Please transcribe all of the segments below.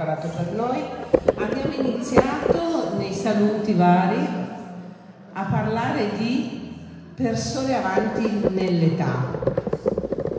preparato per noi. Abbiamo iniziato nei saluti vari a parlare di persone avanti nell'età.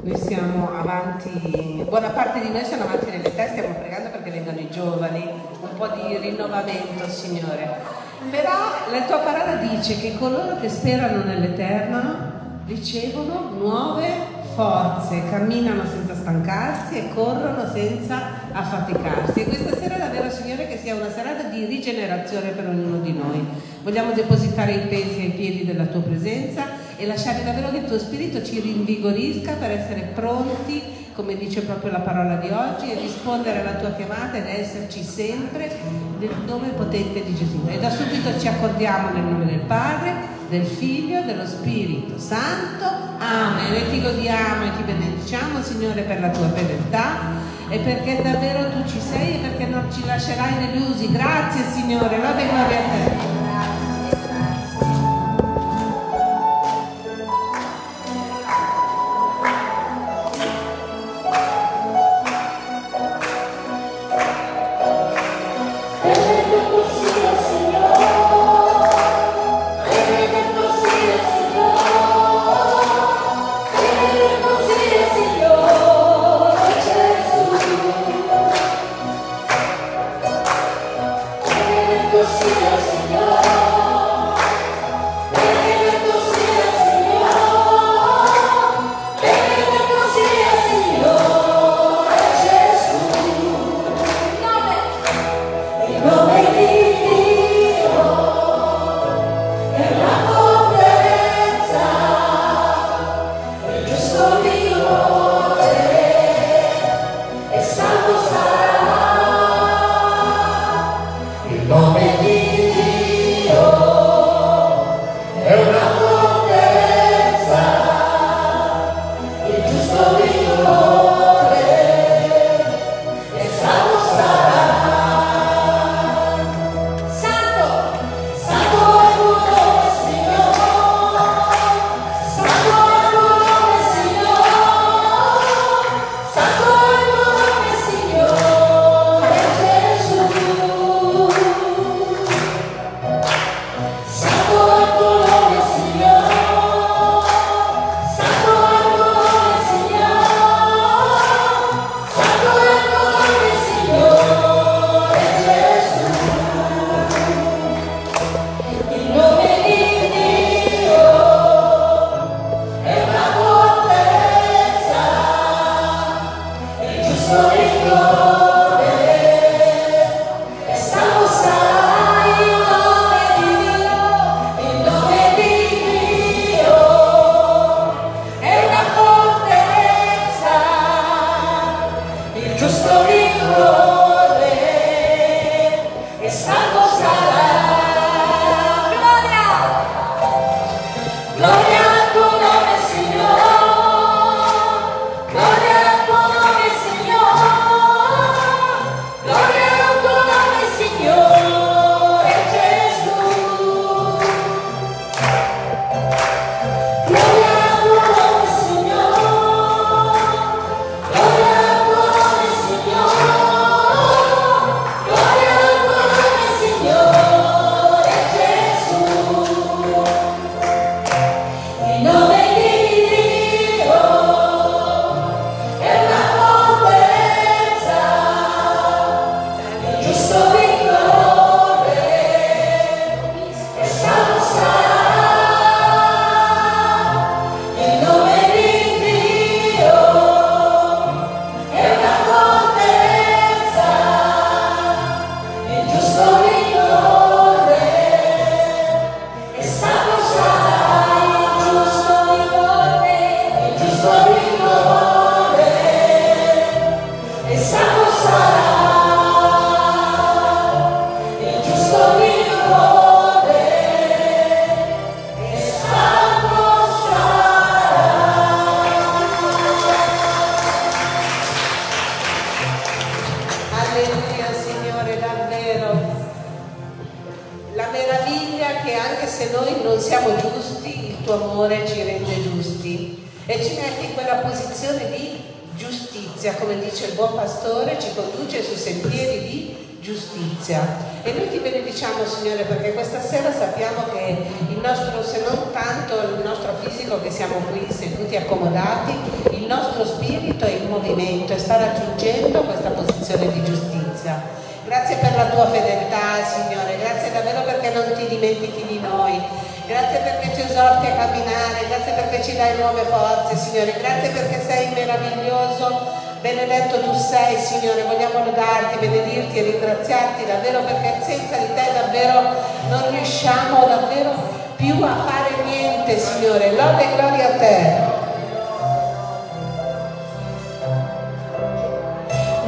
Noi siamo avanti, buona parte di noi sono avanti nell'età e stiamo pregando perché vengano i giovani, un po' di rinnovamento, Signore. Però la tua parola dice che coloro che sperano nell'Eterno ricevono nuove forze, camminano senza stancarsi e corrono senza affaticarsi. E questa sera davvero, Signore, che sia una serata di rigenerazione per ognuno di noi. Vogliamo depositare i pesi ai piedi della tua presenza e lasciare davvero che il tuo spirito ci rinvigorisca per essere pronti come dice proprio la parola di oggi, e rispondere alla tua chiamata ed esserci sempre nel nome potente di Gesù. E da subito ci accordiamo nel nome del Padre, del Figlio, dello Spirito Santo. Amen. E ti godiamo e ti benediciamo, Signore, per la tua fedeltà e perché davvero tu ci sei e perché non ci lascerai delusi. Grazie, Signore. Lode e gloria a te.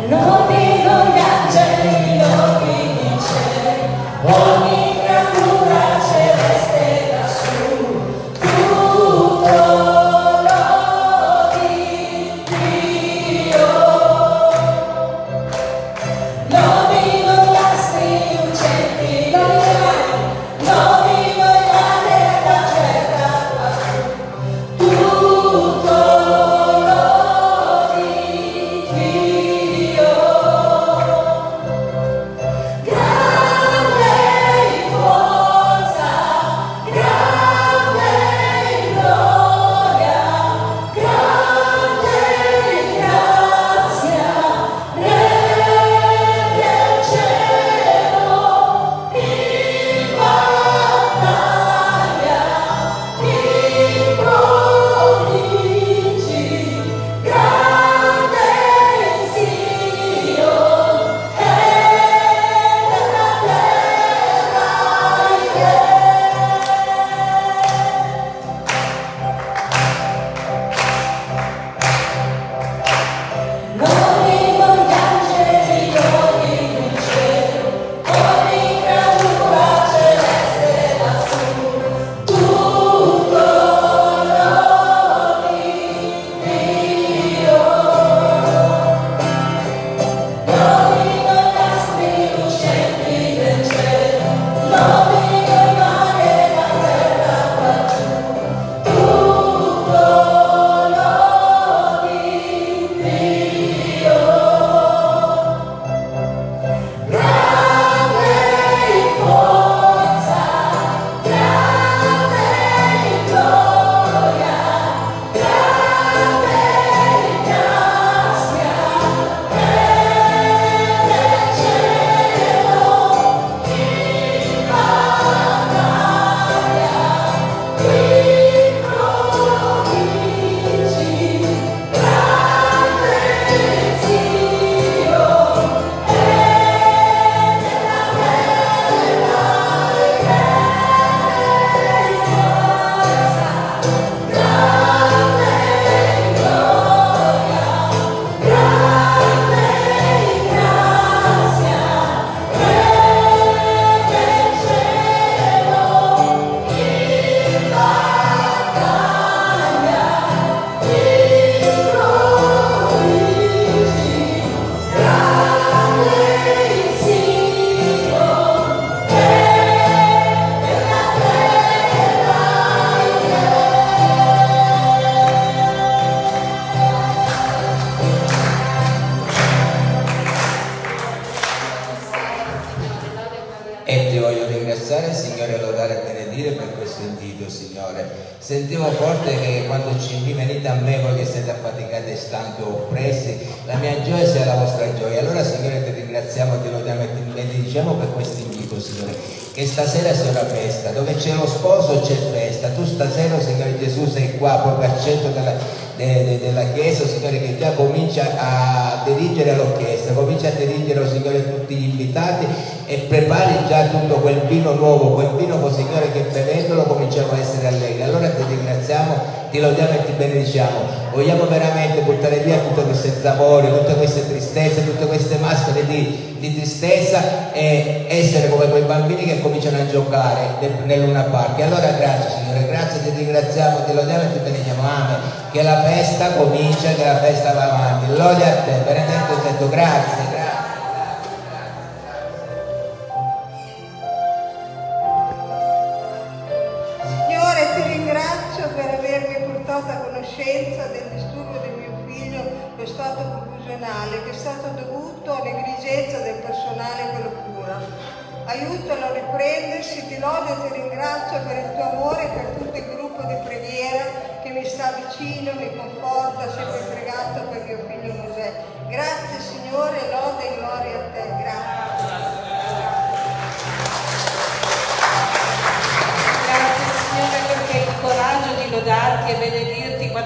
Lodi, lodi, angeli, lodi, dice, ogni creatura affaticati e stanchi o oppressi, la mia gioia sia la vostra gioia. Allora, Signore, ti ringraziamo, ti lodiamo e ti benediciamo per questo invito, Signore. Che stasera sia una festa, dove c'è lo sposo c'è festa. Tu stasera, Signore Gesù, sei qua proprio al centro della, de- de- della Chiesa, Signore, che già comincia a dirigere l'orchestra, comincia a dirigere, oh, Signore, tutti gli invitati e prepari già tutto quel vino nuovo, quel vino, oh, Signore, che bevendolo cominciamo a essere allegri. Allora ti ringraziamo, ti lodiamo e ti benediciamo. Vogliamo veramente buttare via tutte queste zamore, tutte queste tristezze, tutte queste maschere di, di tristezza e essere come quei bambini che cominciano a giocare nel, nel Luna Park. E allora grazie Signore, grazie, ti ringraziamo, ti lodiamo e ti benediciamo. Amen. Che la festa comincia, che la festa va avanti. Lode a te, benedetto grazie, conoscenza del disturbo del mio figlio, lo stato confusionale, che è stato dovuto alla negligenza del personale che lo aiutalo a riprendersi, ti lodo e ti ringrazio per il tuo amore e per tutto il gruppo di preghiera che mi sta vicino, mi conforta, sempre pregato per mio figlio Mosè. Grazie Signore, lode e gloria a te, grazie. Grazie Signore perché il coraggio di lodarti e benedirti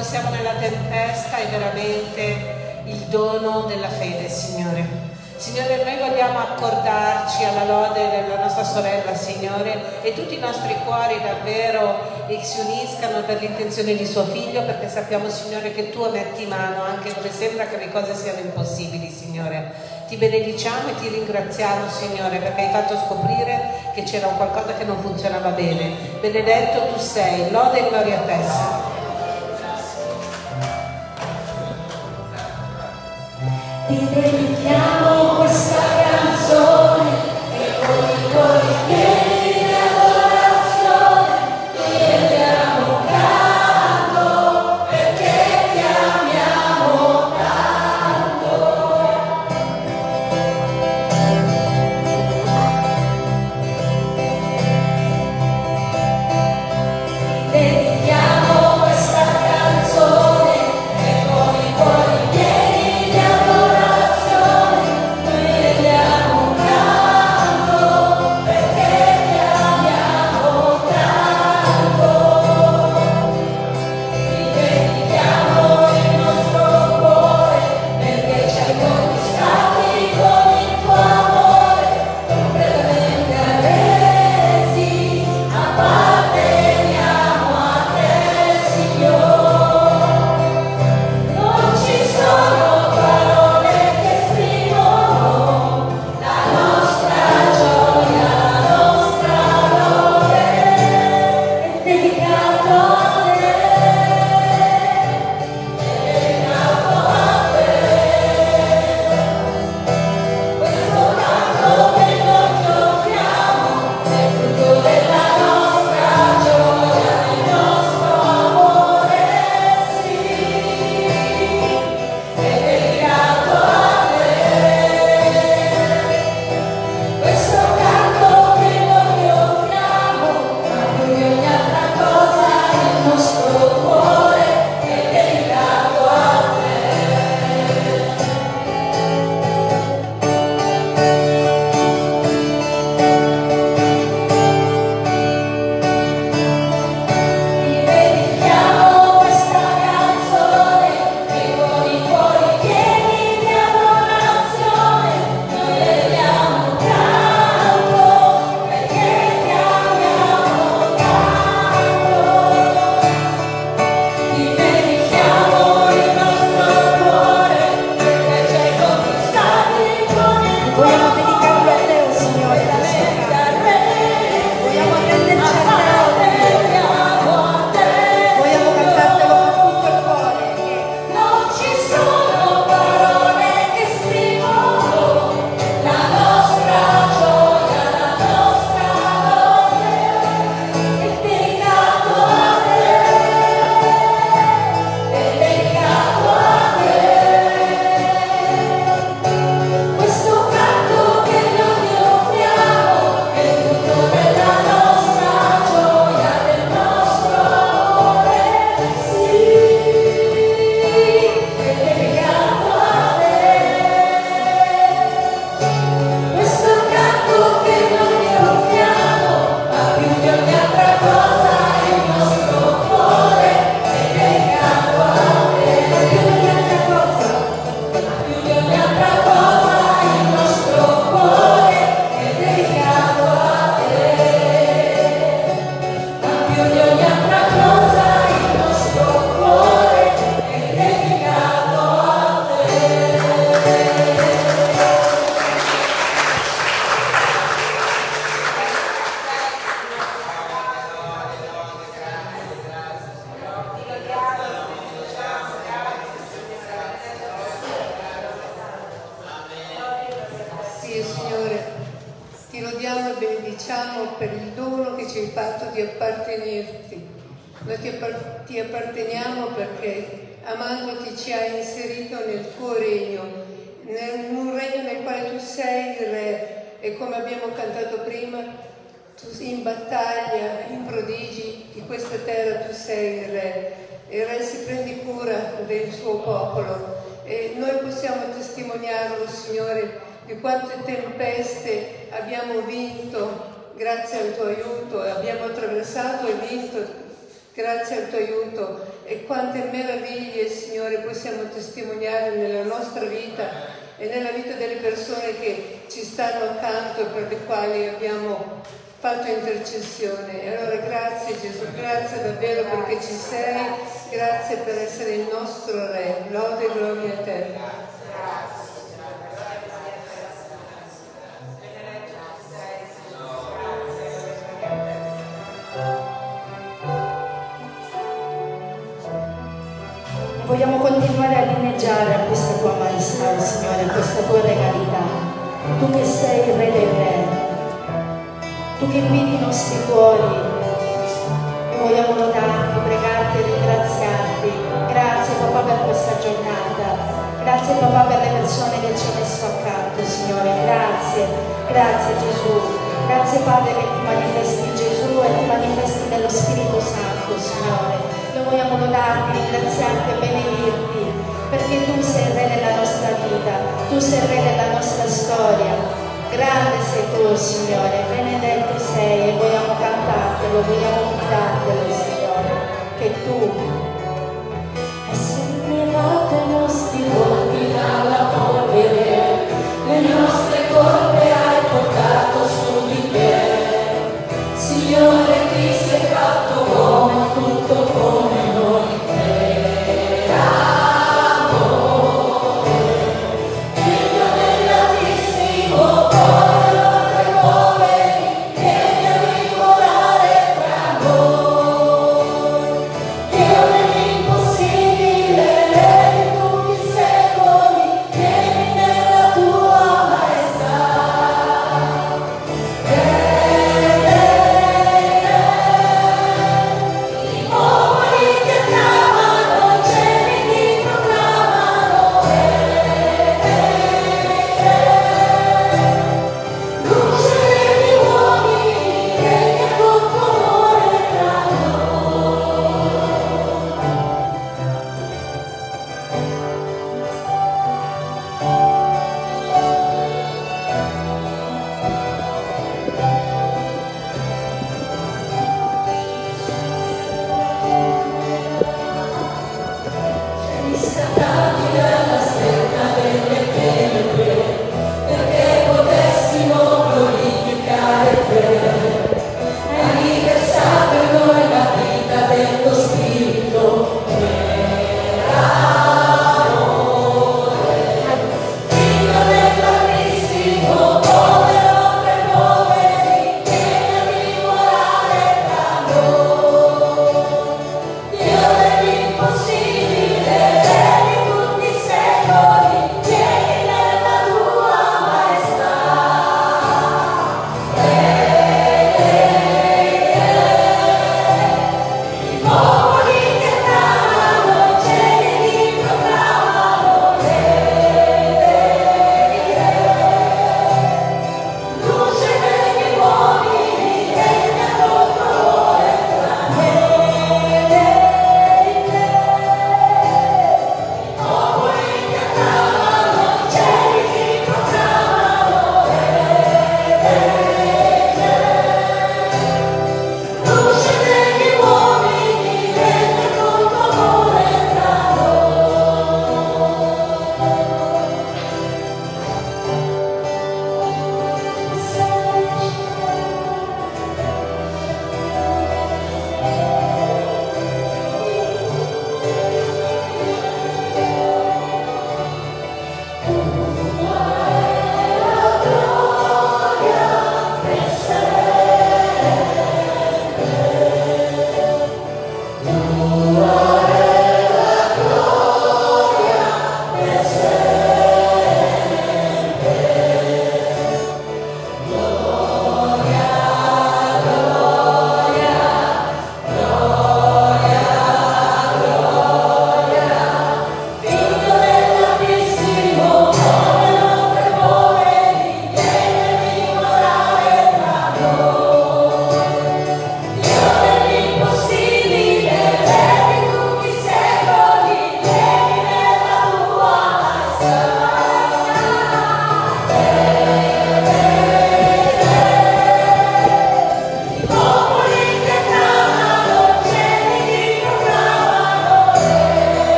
quando siamo nella tempesta è veramente il dono della fede, Signore. Signore, noi vogliamo accordarci alla lode della nostra sorella, Signore, e tutti i nostri cuori davvero si uniscano per l'intenzione di suo figlio, perché sappiamo, Signore, che tu metti mano anche dove sembra che le cose siano impossibili, Signore. Ti benediciamo e ti ringraziamo, Signore, perché hai fatto scoprire che c'era qualcosa che non funzionava bene. Benedetto tu sei, lode e gloria a te. Signore. Ti dedichiamo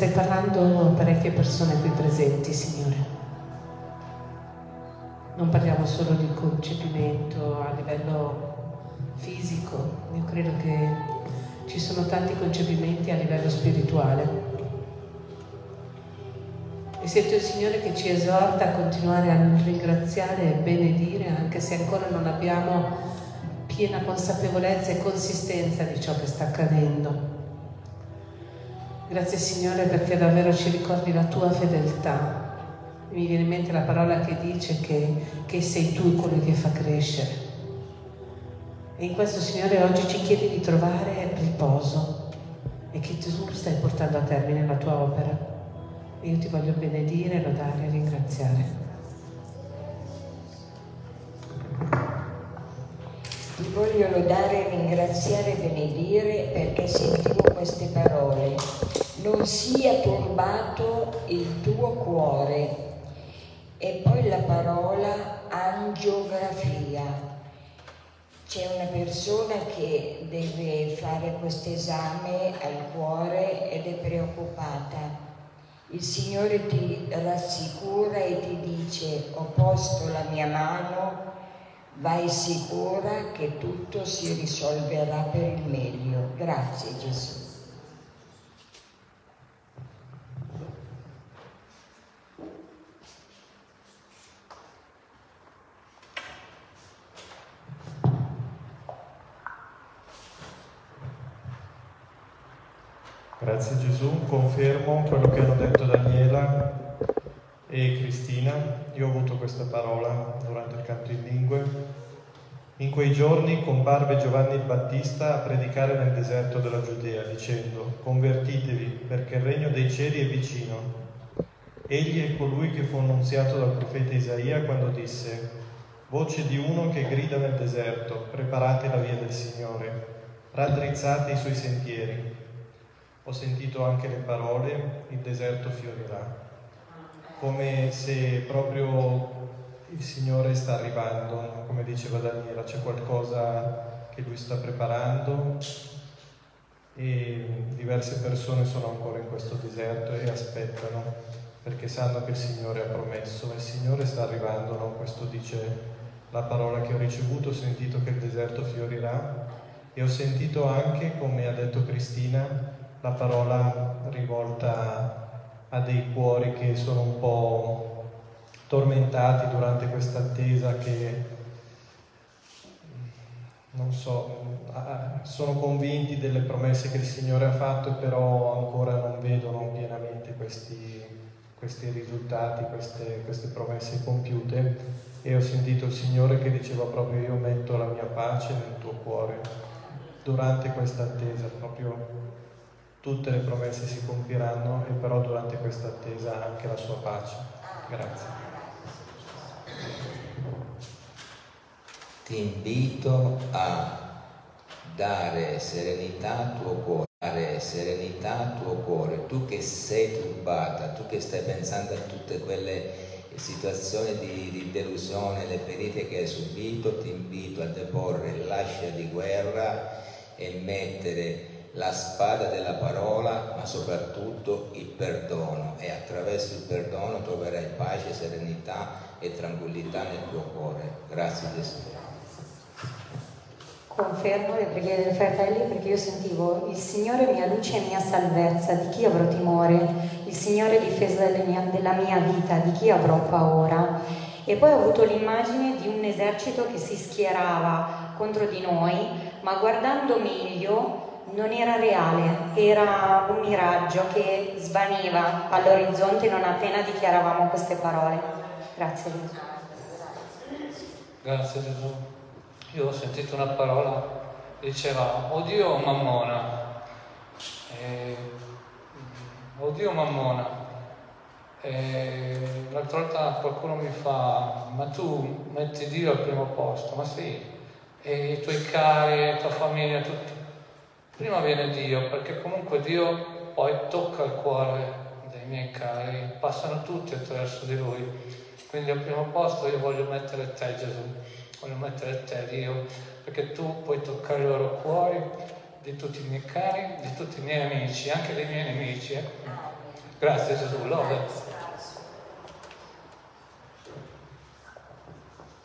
stai parlando a parecchie persone qui presenti, Signore. Non parliamo solo di concepimento a livello fisico, io credo che ci sono tanti concepimenti a livello spirituale. E sento il Signore che ci esorta a continuare a ringraziare e benedire anche se ancora non abbiamo piena consapevolezza e consistenza di ciò che sta accadendo. Grazie Signore perché davvero ci ricordi la tua fedeltà. Mi viene in mente la parola che dice che, che sei tu colui che fa crescere. E in questo Signore oggi ci chiedi di trovare riposo e che tu stai portando a termine la tua opera. Io ti voglio benedire, lodare e ringraziare. Ti voglio lodare, ringraziare e benedire perché sentivo queste parole. Non sia turbato il tuo cuore. E poi la parola angiografia. C'è una persona che deve fare questo esame al cuore ed è preoccupata. Il Signore ti rassicura e ti dice ho posto la mia mano vai sicura che tutto si risolverà per il meglio. Grazie Gesù. Grazie Gesù, confermo quello che hanno detto Daniela e Cristina. Io ho avuto questa parola durante il canto in lingue. In quei giorni comparve Giovanni il Battista a predicare nel deserto della Giudea, dicendo, convertitevi, perché il regno dei cieli è vicino. Egli è colui che fu annunziato dal profeta Isaia quando disse, voce di uno che grida nel deserto, preparate la via del Signore, raddrizzate i suoi sentieri. Ho sentito anche le parole, il deserto fiorirà, come se proprio il Signore sta arrivando, come diceva Daniela, c'è qualcosa che lui sta preparando e diverse persone sono ancora in questo deserto e aspettano perché sanno che il Signore ha promesso, ma il Signore sta arrivando, no? questo dice la parola che ho ricevuto, ho sentito che il deserto fiorirà e ho sentito anche, come ha detto Cristina, la parola rivolta a dei cuori che sono un po' tormentati durante questa attesa che non so, sono convinti delle promesse che il Signore ha fatto, però ancora non vedono pienamente questi, questi risultati, queste, queste promesse compiute. E ho sentito il Signore che diceva proprio io metto la mia pace nel tuo cuore. Durante questa attesa, proprio tutte le promesse si compiranno e però durante questa attesa anche la sua pace. Grazie. Ti invito a dare serenità al tuo cuore, dare serenità al tuo cuore, tu che sei turbata, tu che stai pensando a tutte quelle situazioni di, di delusione, le ferite che hai subito, ti invito a deporre l'ascia di guerra e mettere la spada della parola, ma soprattutto il perdono e attraverso il perdono troverai pace, serenità e tranquillità nel tuo cuore. Grazie Gesù. Confermo le preghiere dei fratelli perché io sentivo il Signore mia luce e mia salvezza, di chi avrò timore, il Signore difesa mia, della mia vita, di chi avrò paura. E poi ho avuto l'immagine di un esercito che si schierava contro di noi, ma guardando meglio non era reale, era un miraggio che svaniva all'orizzonte non appena dichiaravamo queste parole. Grazie Gesù. Grazie Gesù. Io ho sentito una parola, diceva, odio mammona, e, odio mammona. E l'altra volta qualcuno mi fa, ma tu metti Dio al primo posto, ma sì, e i tuoi cari, la tua famiglia, tutti. Prima viene Dio, perché comunque Dio poi tocca il cuore dei miei cari, passano tutti attraverso di Lui. Quindi al primo posto io voglio mettere te Gesù, voglio mettere te Dio, perché tu puoi toccare i loro cuori, di tutti i miei cari, di tutti i miei amici, anche dei miei nemici. eh. Grazie Gesù, lode.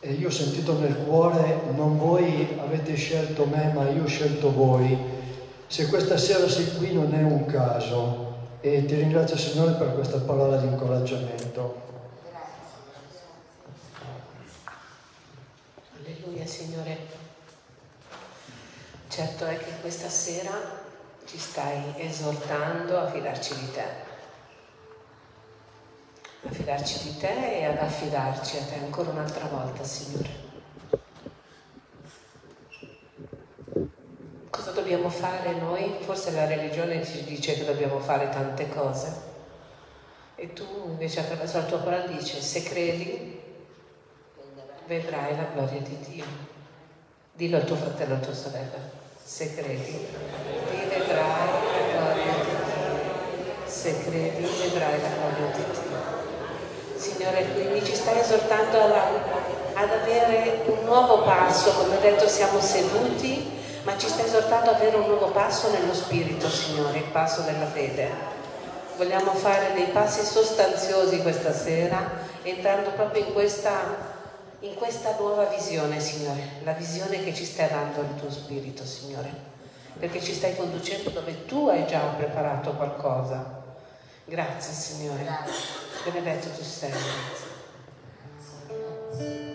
E io ho sentito nel cuore, non voi avete scelto me, ma io ho scelto voi. Se questa sera sei qui non è un caso e ti ringrazio Signore per questa parola di incoraggiamento. Alleluia Signore. Certo è che questa sera ci stai esortando a fidarci di te. A fidarci di te e ad affidarci a te ancora un'altra volta, Signore. Cosa dobbiamo fare noi? Forse la religione ci dice che dobbiamo fare tante cose. E tu invece attraverso la tua parola dice, se credi, vedrai la gloria di Dio. Dillo al tuo fratello, alla tua sorella, se credi, ti vedrai la gloria di Dio. Se credi, vedrai la gloria di Dio. Signore, quindi ci stai esortando alla- ad avere un nuovo passo, come ho detto siamo seduti, ma ci stai esortando ad avere un nuovo passo nello spirito, Signore, il passo della fede. Vogliamo fare dei passi sostanziosi questa sera, entrando proprio in questa, in questa nuova visione, Signore, la visione che ci stai dando il tuo spirito, Signore, perché ci stai conducendo dove tu hai già preparato qualcosa. Grazie, Signore. Benedetto tu sei. Quando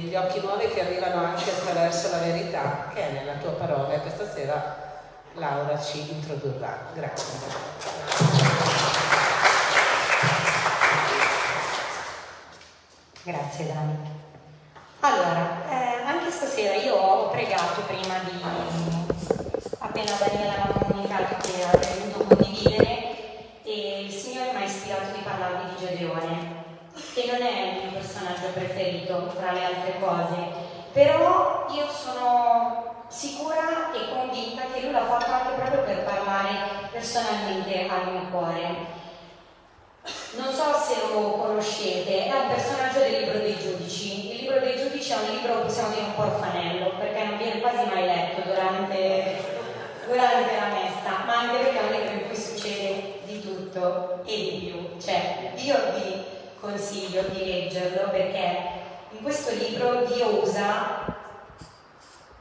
degli occhi nuovi che arrivano anche attraverso la verità che è nella tua parola e questa sera Laura ci introdurrà. Grazie. Grazie Dani. Allora, eh, anche stasera io ho pregato prima di, appena Daniela mi ha comunicato che avrei voluto condividere, e il Signore mi ha ispirato di parlarvi di Gedeone, che non è il mio personaggio preferito tra le altre cose, però io sono sicura e convinta che lui l'ha fatto anche proprio per parlare personalmente al mio cuore. Non so se lo conoscete, è un personaggio del libro dei giudici. Il libro dei giudici è un libro, possiamo dire, un po' orfanello, perché non viene quasi mai letto durante, durante la messa, ma anche perché è un libro in cui succede di tutto e di più. Cioè, io vi consiglio di leggerlo perché in questo libro Dio usa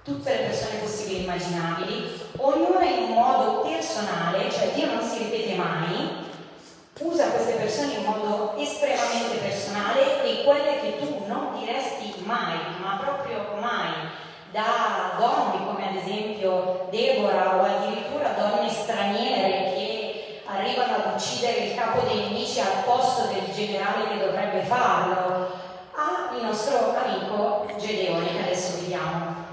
tutte le persone possibili e immaginabili, ognuna in modo personale, cioè Dio non si ripete mai, usa queste persone in modo estremamente personale e quelle che tu non diresti mai, ma proprio mai, da donne come ad esempio Deborah o addirittura donne straniere ad uccidere il capo dei nemici al posto del generale che dovrebbe farlo, a il nostro amico Gedeone che adesso vediamo.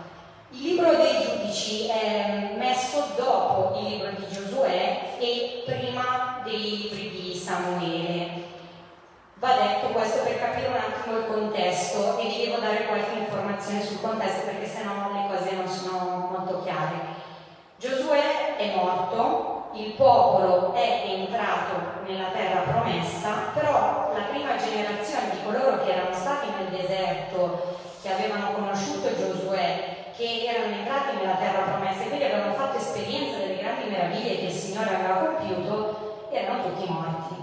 Il libro dei giudici è messo dopo il libro di Giosuè e prima dei libri di Samuele. Va detto questo per capire un attimo il contesto e vi devo dare qualche informazione sul contesto perché sennò le cose non sono molto chiare. Giosuè è morto, il popolo è entrato nella terra promessa, però la prima generazione di coloro che erano stati nel deserto, che avevano conosciuto Giosuè, che erano entrati nella terra promessa e quindi avevano fatto esperienza delle grandi meraviglie che il Signore aveva compiuto, erano tutti morti.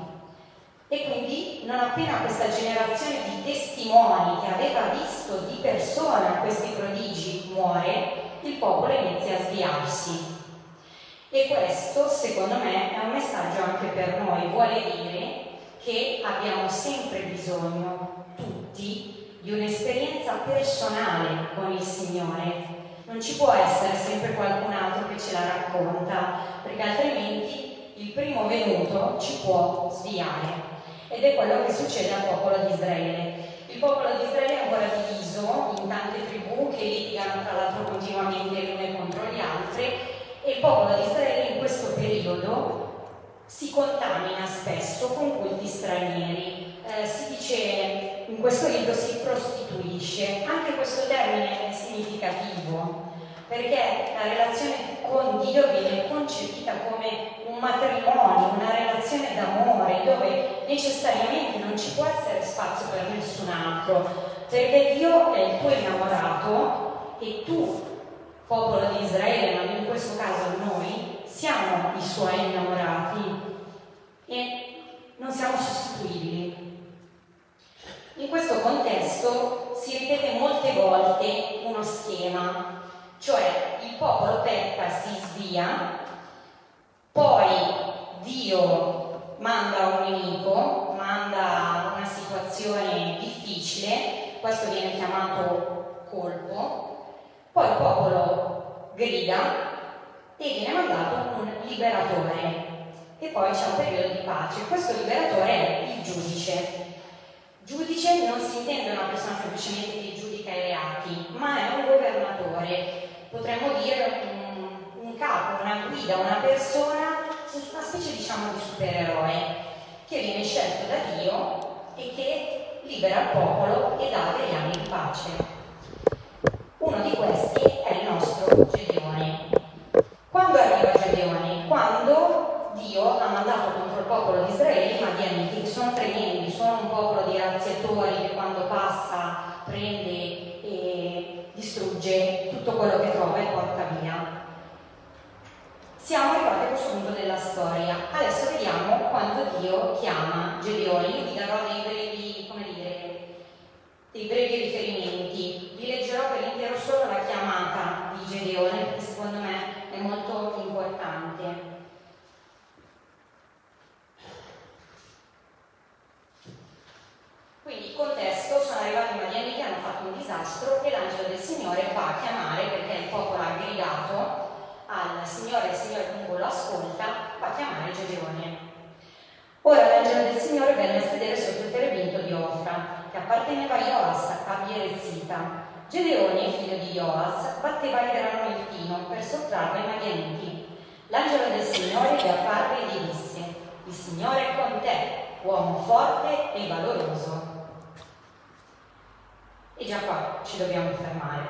E quindi non appena questa generazione di testimoni che aveva visto di persona questi prodigi muore, il popolo inizia a sviarsi. E questo, secondo me, è un messaggio anche per noi, vuole dire che abbiamo sempre bisogno, tutti, di un'esperienza personale con il Signore. Non ci può essere sempre qualcun altro che ce la racconta, perché altrimenti il primo venuto ci può sviare. ed è quello che succede al popolo di Israele. Il popolo di Israele è ancora diviso in tante tribù che litigano tra l'altro continuamente le une contro le altre e il popolo di Israele in questo periodo si contamina spesso con culti stranieri. Eh, si dice, in questo libro si prostituisce, anche questo termine è significativo perché la relazione con Dio viene concepita come un matrimonio, una relazione d'amore dove necessariamente non ci può essere spazio per nessun altro, perché Dio è il tuo innamorato e tu, popolo di Israele, ma in questo caso noi, siamo i suoi innamorati e non siamo sostituibili. In questo contesto si ripete molte volte uno schema, cioè il popolo pecca, si svia, poi Dio manda un nemico, manda una situazione difficile, questo viene chiamato colpo, poi il popolo grida e viene mandato un liberatore e poi c'è un periodo di pace. Questo liberatore è il giudice. Giudice non si intende una persona semplicemente che giudica i reati, ma è un governatore, potremmo dire un, un capo, una guida, una persona, una specie diciamo di supereroe che viene scelto da Dio e che libera il popolo e dà degli anni di pace. Uno di questi è il nostro Gedeone. Quando arriva Gedeone? Quando Dio ha mandato contro il popolo di Israele i Madianiti, che sono tremendi, sono un popolo di razziatori che quando passa prende e distrugge tutto quello che trova e porta via. Siamo arrivati a questo punto della storia. Adesso vediamo quando Dio chiama Gedeone. Io vi darò dei brevi, come dire, dei brevi riferimenti. Vi leggerò per intero solo la chiamata di Gedeone, perché secondo me è molto importante. Quindi contesto, sono arrivati i Madiani che hanno fatto un disastro e l'angelo del Signore va a chiamare, perché il popolo ha gridato al Signore, il Signore comunque lo ascolta, va a chiamare Gedeone. Ora l'angelo del Signore venne a sedere sotto il terebinto di Ofra, che apparteneva a Joas, a Bierezita. Gedeone, figlio di Joas, batteva il grano nel tino per sottrarlo ai Madianiti. L'angelo del Signore gli apparve e gli disse, il Signore è con te, uomo forte e valoroso. E già qua ci dobbiamo fermare,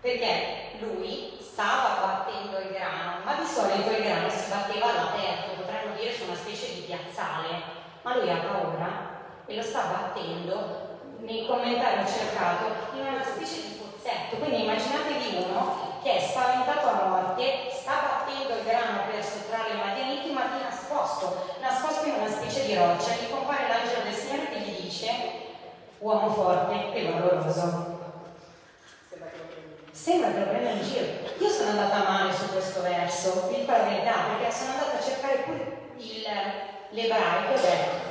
perché lui stava battendo il grano, ma di solito il grano si batteva all'aperto, potremmo dire su una specie di piazzale, ma lui ha paura e lo sta battendo, nei commentari ho cercato, in una specie di pozzetto, quindi immaginatevi uno che è spaventato a morte, sta battendo il grano per sottrarre i madianiti, ma di nascosto, nascosto in una specie di roccia, gli compare l'angelo del Signore che gli dice uomo forte e valoroso. Sembra che lo prenda in giro. Io sono andata male su questo verso, vi dico la verità, perché sono andata a cercare pure il, l'ebraico ed è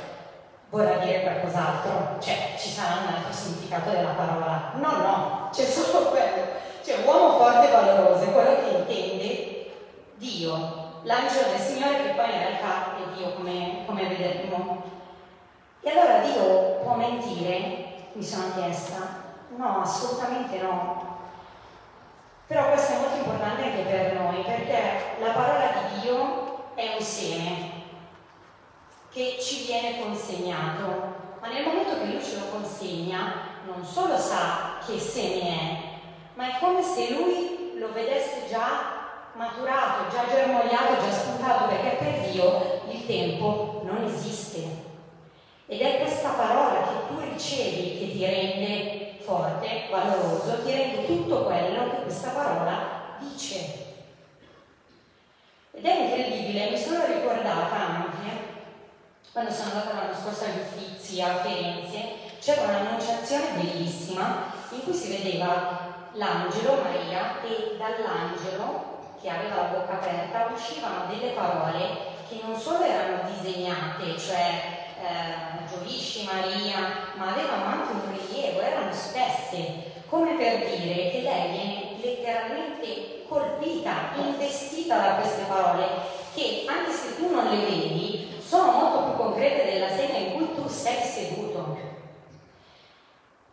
vorrà dire qualcos'altro, cioè ci sarà un altro significato della parola. No, no, c'è solo quello. Cioè uomo forte e valoroso è quello che intende Dio, l'angelo del Signore che poi in realtà è Dio come, come vedremo. E allora Dio può mentire? Mi sono chiesta. No, assolutamente no. Però questo è molto importante anche per noi, perché la parola di Dio è un seme che ci viene consegnato, ma nel momento che lui ce lo consegna, non solo sa che seme è, ma è come se lui lo vedesse già maturato, già germogliato, già spuntato, perché per Dio il tempo non esiste. Ed è questa parola che tu ricevi che ti rende forte, valoroso, ti rende tutto quello che questa parola dice. Ed è incredibile, mi sono ricordata anche quando sono andata l'anno scorso agli Uffizi a Firenze, c'era un'annunciazione bellissima in cui si vedeva l'angelo Maria e dall'angelo che aveva la bocca aperta uscivano delle parole che non solo erano disegnate, cioè eh, gioisci Maria, ma avevano anche un rilievo, erano spesse, come per dire che lei viene letteralmente colpita, investita da queste parole, che anche se tu non le vedi, sono molto più concrete della sede in cui tu sei seduto.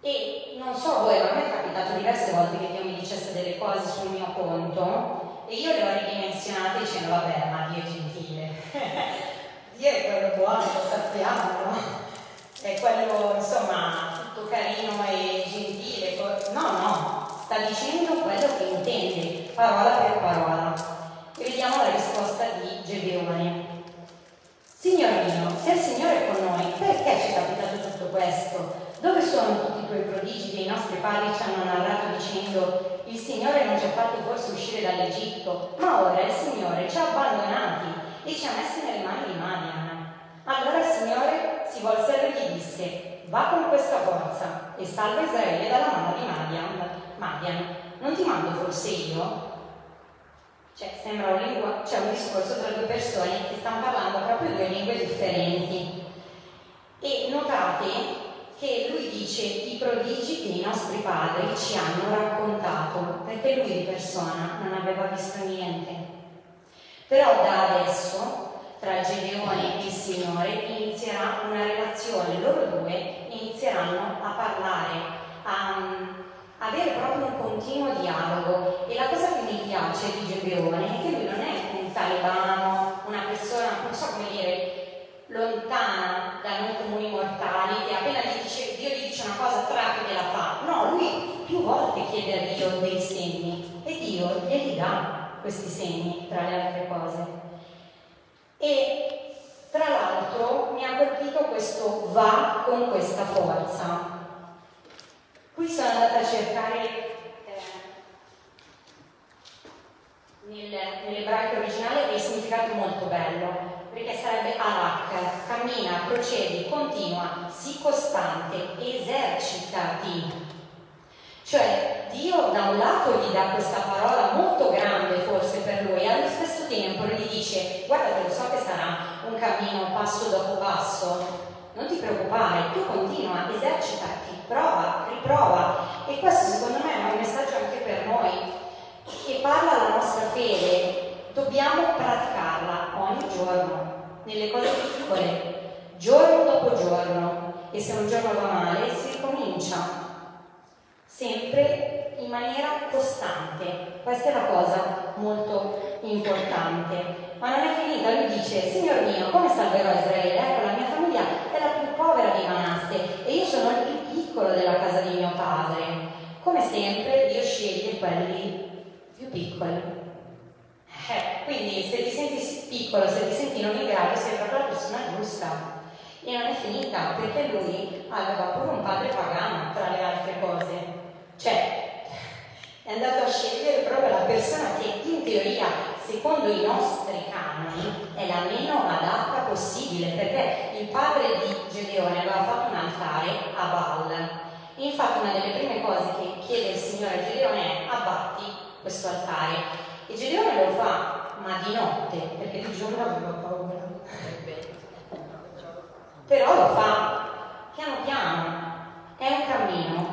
E non so voi, ma a me è capitato diverse volte che Dio mi dicesse delle cose sul mio conto e io le ho ridimensionate dicendo vabbè, ma Dio è gentile. Dio è quello buono, lo sappiamo, no? È quello, insomma, tutto carino e gentile. No, no, sta dicendo quello che intende, parola per parola. E vediamo la risposta di Gedeone. Signor mio, se il Signore è con noi, perché ci è capitato tutto questo? Dove sono tutti quei prodigi che i nostri padri ci hanno narrato dicendo il Signore non ci ha fatto forse uscire dall'Egitto, ma ora il Signore ci ha abbandonati e ci ha messi nelle mani di Madian. Allora il Signore si volse a lui e gli disse, va con questa forza e salva Israele dalla mano di Madian. Madian, non ti mando forse io? Cioè, sembra un, lingua- c'è un discorso tra due persone che stanno parlando proprio due lingue differenti. E notate che lui dice i prodigi che i nostri padri ci hanno raccontato, perché lui di persona non aveva visto niente. Però da adesso, tra Gedeone e il Signore, inizierà una relazione, loro due inizieranno a parlare, a avere proprio un continuo dialogo. E la cosa che mi piace di Gedeone è che lui non è un talebano, una persona, non so come dire, lontana da noi comuni mortali che appena gli dice, Dio gli dice una cosa tratta e gliela fa. No, lui più volte chiede a Dio dei segni e Dio glieli dà questi segni tra le altre cose. E tra l'altro mi ha colpito questo va con questa forza. Qui sono andata a cercare eh, nel- nell'ebraico originale il significato molto bello perché sarebbe alak, cammina, procedi, continua, sii costante, esercitati. Cioè Dio da un lato gli dà questa parola molto grande forse per lui, allo stesso tempo gli dice guarda che lo so che sarà un cammino passo dopo passo, non ti preoccupare, tu continua, esercitati, prova, riprova. E questo secondo me è un messaggio anche per noi che parla alla nostra fede, dobbiamo praticarla ogni giorno, nelle cose piccole, giorno dopo giorno. E se un giorno va male, si ricomincia, sempre in maniera costante. Questa è la cosa molto importante. Ma non è finita, lui dice, Signor mio, come salverò Israele? Ecco, la mia famiglia è la più povera di Manasse e io sono il piccolo della casa di mio padre. Come sempre, Dio sceglie quelli più piccoli. Eh, quindi se ti senti piccolo, se ti senti non in grado, sei proprio la persona giusta. E non è finita, perché lui aveva pure un padre pagano, tra le altre cose. Cioè, è andato a scegliere proprio la persona che in teoria, secondo i nostri canoni, è la meno adatta possibile, perché il padre di Gedeone aveva fatto un altare a Baal. Infatti una delle prime cose che chiede il Signore a Gedeone è abbatti questo altare. E Gedeone lo fa, ma di notte, perché di giorno aveva paura. Però lo fa piano piano, è un cammino.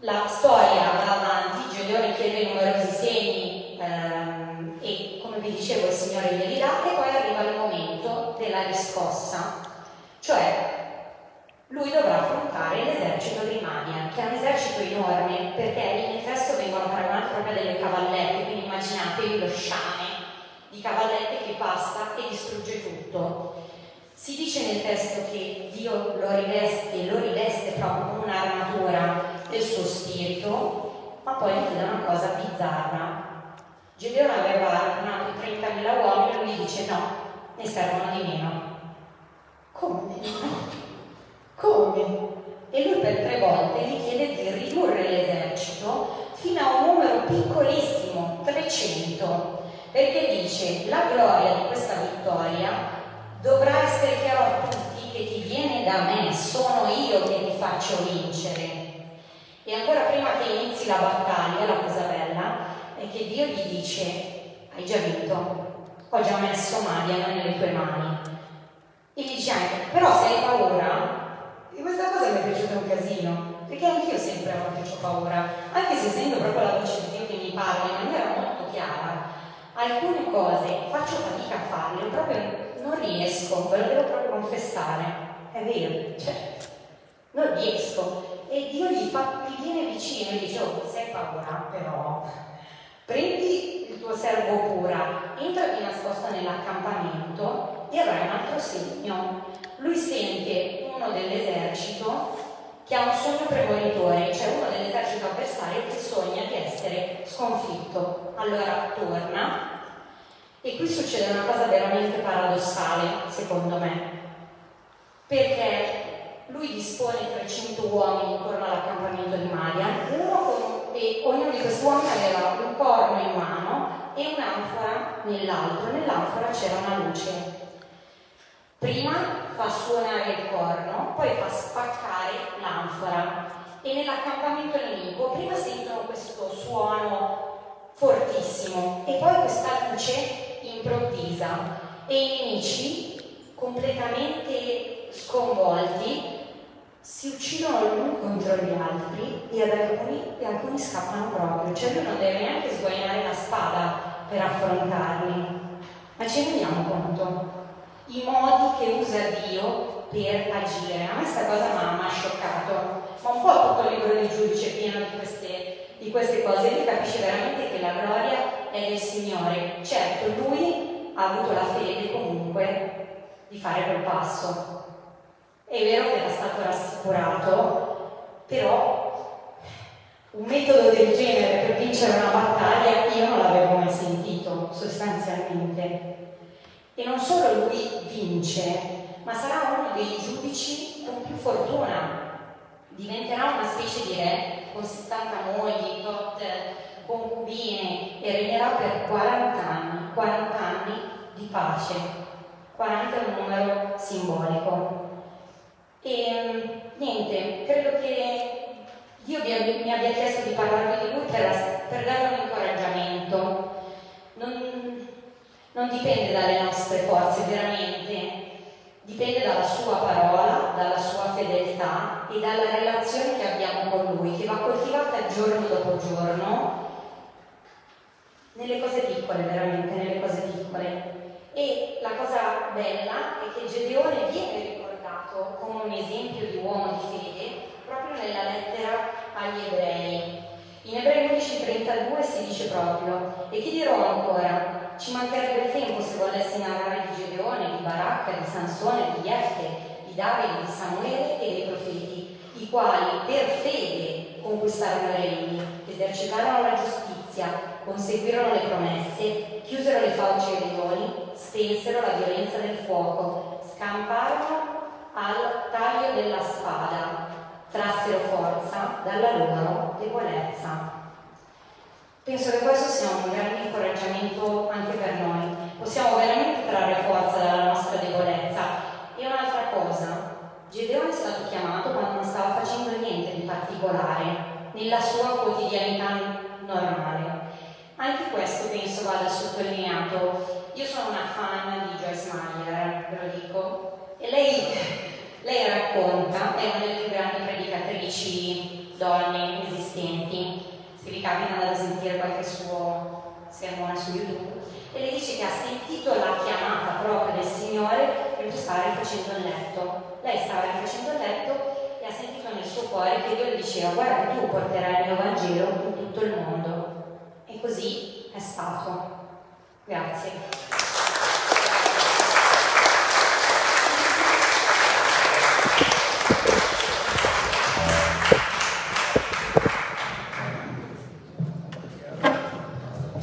La storia va avanti, Gedeone chiede numerosi segni ehm, e come vi dicevo il Signore glieli dà e poi arriva il momento della riscossa, cioè lui dovrà affrontare l'esercito dei Madian, che è un esercito enorme, perché nel testo vengono paragonate proprio delle cavallette, quindi immaginatevi lo sciame di cavallette che passa e distrugge tutto. Si dice nel testo che Dio lo riveste, lo riveste proprio con un'armatura del suo spirito, ma poi gli chiede una cosa bizzarra. Gedeone aveva armato 30.000 uomini e lui dice no, ne servono di meno. Come? Come? E lui per tre volte gli chiede di ridurre l'esercito fino a un numero piccolissimo, 300, perché dice la gloria di questa vittoria dovrà essere chiaro a tutti che ti viene da me, sono io che ti faccio vincere. E ancora prima che inizi la battaglia, la cosa bella è che Dio gli dice, hai già vinto, ho già messo Madian nelle tue mani. E gli dice anche, però se hai paura, e questa cosa mi è piaciuta un casino, perché anch'io sempre a volte ho paura, anche se sento proprio la voce di Dio che mi parla in maniera molto chiara, alcune cose faccio fatica a farle, proprio non riesco, ve lo devo proprio confessare, è vero, cioè, non riesco. E Dio gli, fa, gli viene vicino e dice, oh, se hai paura, però, prendi il tuo servo pura, entrati nascosto nell'accampamento e avrai un altro segno. Lui sente uno dell'esercito che ha un sogno premonitore, cioè uno dell'esercito avversario che sogna di essere sconfitto. Allora torna e qui succede una cosa veramente paradossale, secondo me, perché lui dispone 300 uomini intorno all'accampamento di Madian, uno e ognuno di questi uomini aveva un corno in mano e un'anfora nell'altro. Nell'anfora c'era una luce. Prima fa suonare il corno, poi fa spaccare l'anfora e nell'accampamento nemico prima sentono questo suono fortissimo e poi questa luce improvvisa e i nemici completamente sconvolti si uccidono gli uni contro gli altri e, ad alcuni, e alcuni scappano proprio, cioè lui non deve neanche sguainare la spada per affrontarli. Ma ci rendiamo conto? I modi che usa Dio per agire. A me questa cosa mi ha- scioccato, ma un po' tutto il libro del giudice pieno di queste, di queste cose. Lui capisce veramente che la gloria è del Signore. Certo, lui ha avuto la fede comunque di fare quel passo. È vero che era stato rassicurato, però un metodo del genere per vincere una battaglia io non l'avevo mai sentito, sostanzialmente. E non solo lui vince, ma sarà uno dei giudici con più fortuna. Diventerà una specie di re con 70 mogli, tot concubine e regnerà per 40 anni, 40 anni di pace. 40 è un numero simbolico. E niente, credo che Dio mi abbia, mi abbia chiesto di parlarvi di lui per, per dare un incoraggiamento. Non, non dipende dalle nostre forze, veramente. Dipende dalla sua parola, dalla sua fedeltà e dalla relazione che abbiamo con lui, che va coltivata giorno dopo giorno nelle cose piccole, veramente, nelle cose piccole. E la cosa bella è che Gedeone viene ricordato come un esempio di uomo di fede proprio nella lettera agli ebrei. In Ebrei 11:32 si dice proprio, e ti dirò ancora, ci mancherebbe il tempo se volessi narrare di Gedeone, di Baracca, di Sansone, di Jefte, di Davide, di Samuele e dei profeti, i quali per fede conquistarono i regni, esercitarono la giustizia, conseguirono le promesse, chiusero le fauci ai leoni, spensero la violenza del fuoco, scamparono al taglio della spada, trassero forza dalla loro debolezza. Penso che questo sia un grande incoraggiamento anche per noi. Possiamo veramente trarre forza dalla nostra debolezza. E un'altra cosa, Gedeone è stato chiamato quando non stava facendo niente di particolare nella sua quotidianità normale. Anche questo penso vada sottolineato. Io sono una fan di Joyce Meyer, ve lo dico, e lei, lei racconta, è una delle più grandi predicatrici donne esistenti. Se vi capita andate a sentire qualche suo sermone su YouTube, e lei dice che ha sentito la chiamata proprio del Signore mentre stava rifacendo il letto. Lei stava rifacendo il letto e ha sentito nel suo cuore che Dio le diceva guarda tu porterai il mio Vangelo in tutto il mondo. E così è stato. Grazie.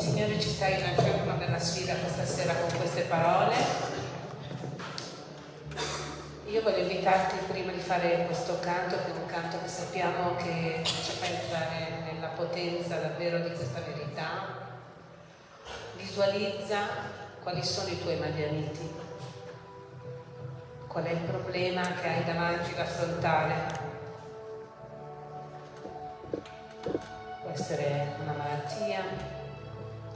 Signore ci sta rilanciando una bella sfida questa sera con queste parole. Io voglio invitarti prima di fare questo canto, che è un canto che sappiamo che ci fa entrare nella potenza davvero di questa verità. Visualizza quali sono i tuoi madianiti, qual è il problema che hai davanti da affrontare. Può essere una malattia,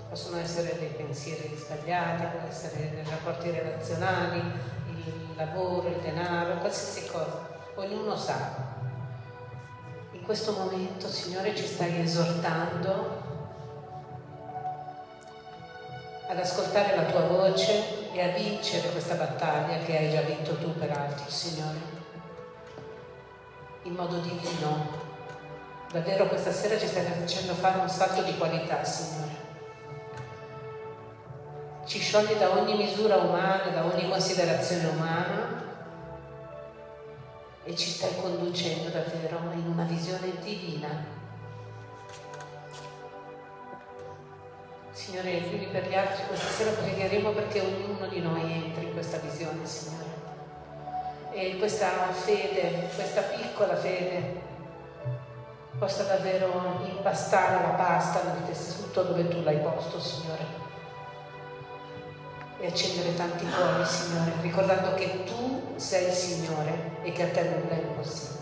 possono essere dei pensieri sbagliati, può essere rapporti relazionali, il lavoro, il denaro, qualsiasi cosa. Ognuno sa. In questo momento, Signore, ci stai esortando ad ascoltare la tua voce e a vincere questa battaglia che hai già vinto tu peraltro, Signore, in modo divino. Davvero questa sera ci stai facendo fare un salto di qualità, Signore. Ci sciogli da ogni misura umana, da ogni considerazione umana e ci stai conducendo davvero in una visione divina. Signore, uni per gli altri questa sera pregheremo perché ognuno di noi entri in questa visione, Signore. E questa fede, questa piccola fede, possa davvero impastare la pasta nel tessuto dove tu l'hai posto, Signore. E accendere tanti cuori, Signore, ricordando che tu sei il Signore e che a te nulla è impossibile.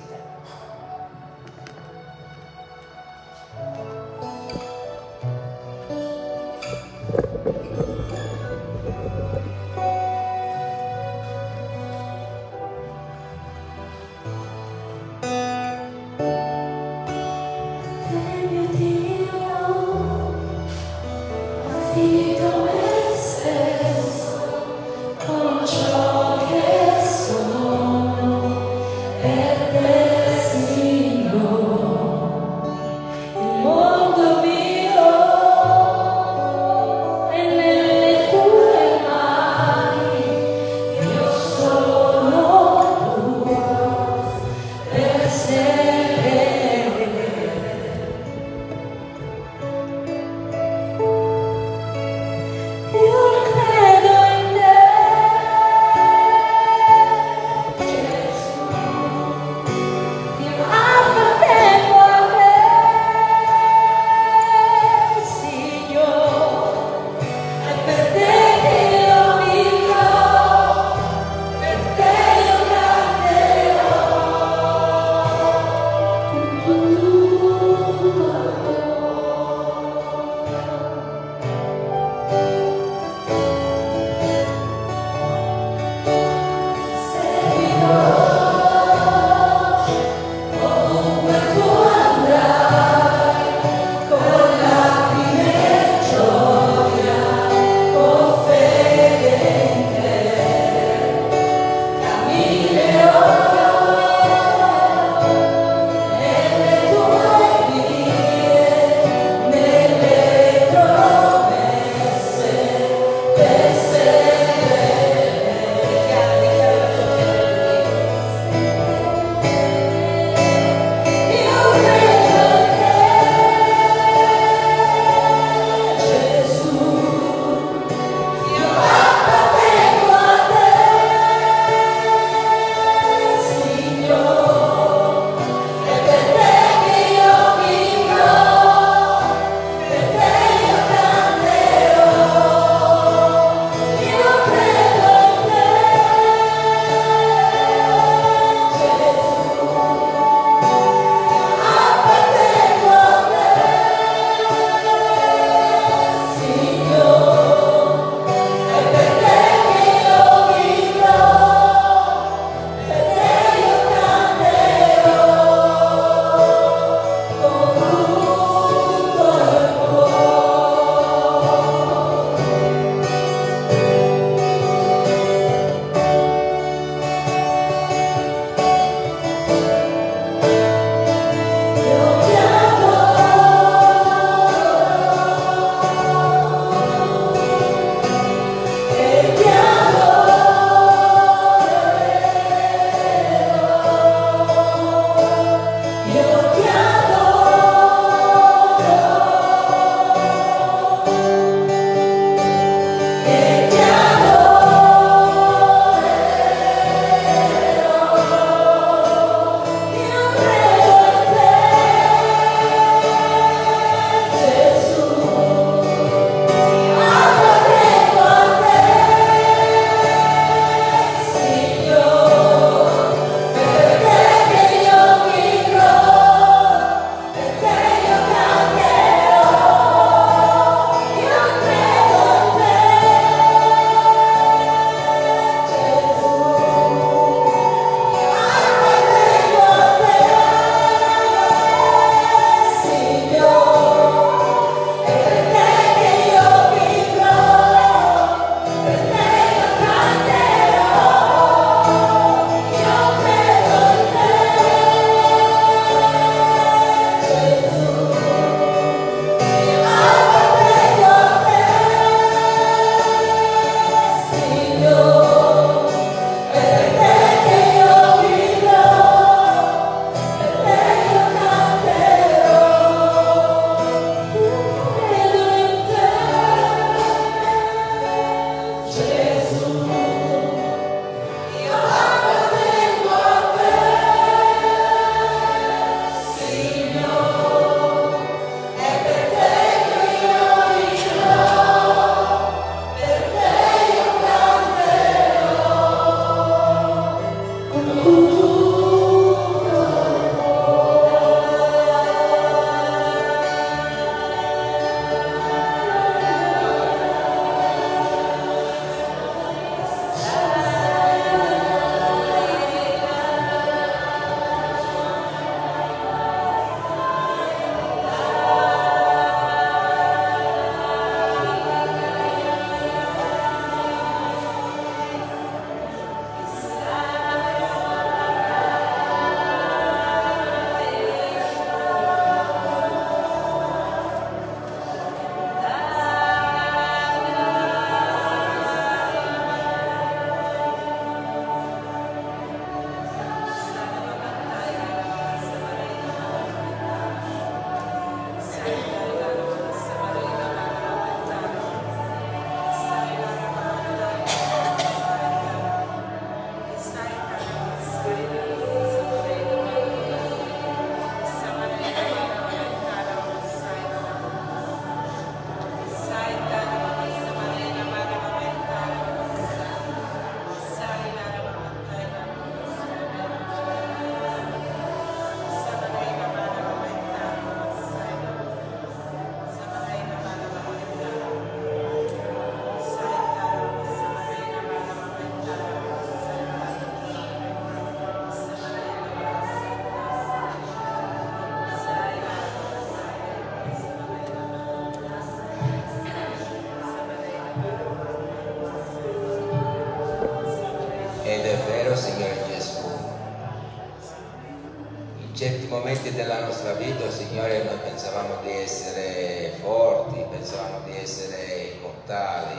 Della nostra vita, Signore, noi pensavamo di essere forti, pensavamo di essere immortali,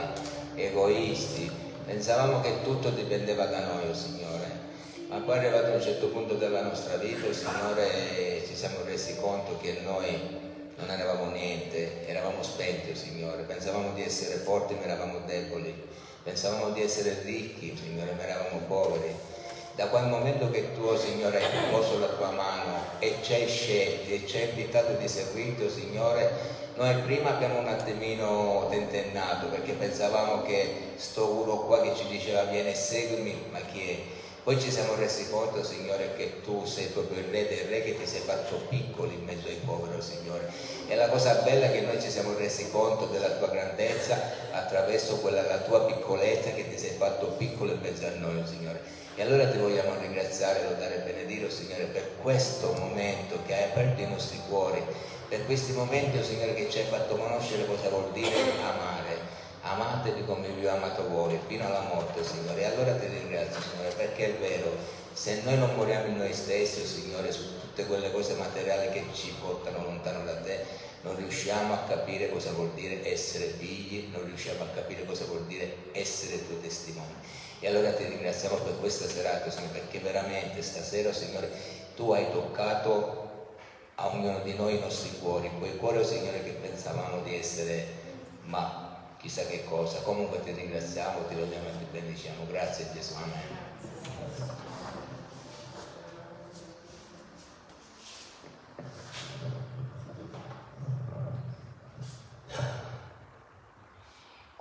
egoisti, pensavamo che tutto dipendeva da noi, Signore. Ma poi arrivato a un certo punto della nostra vita, Signore, ci siamo resi conto che noi non eravamo niente, eravamo spenti, Signore, pensavamo di essere forti ma eravamo deboli, pensavamo di essere ricchi, Signore, ma eravamo poveri. Da quel momento che tu, oh Signore, hai posto la tua mano e ci hai scelti e ci hai invitato di seguirti, oh Signore, noi prima abbiamo un attimino tentennato perché pensavamo che sto uno qua che ci diceva vieni e seguimi, ma chi è? Poi ci siamo resi conto, Signore, che tu sei proprio il re del re, che ti sei fatto piccolo in mezzo ai poveri, Signore. E la cosa bella è che noi ci siamo resi conto della tua grandezza attraverso quella, la tua piccolezza che ti sei fatto piccolo in mezzo a noi, Signore. E allora ti vogliamo ringraziare, lodare e benedire, Signore, per questo momento che hai aperto i nostri cuori, per questi momenti, oh Signore, che ci hai fatto conoscere cosa vuol dire amare amatevi come vi ho amato voi fino alla morte, Signore. E allora ti ringrazio, Signore, perché è vero, se noi non moriamo in noi stessi, Signore, su tutte quelle cose materiali che ci portano lontano da te, non riusciamo a capire cosa vuol dire essere figli, non riusciamo a capire cosa vuol dire essere tuoi testimoni. E allora ti ringraziamo per questa serata, Signore, perché veramente stasera, Signore, tu hai toccato a ognuno di noi i nostri cuori, quei cuori, Signore, che pensavamo di essere, ma chissà che cosa. Comunque ti ringraziamo, ti lodiamo e ti benediciamo. Grazie Gesù, amen.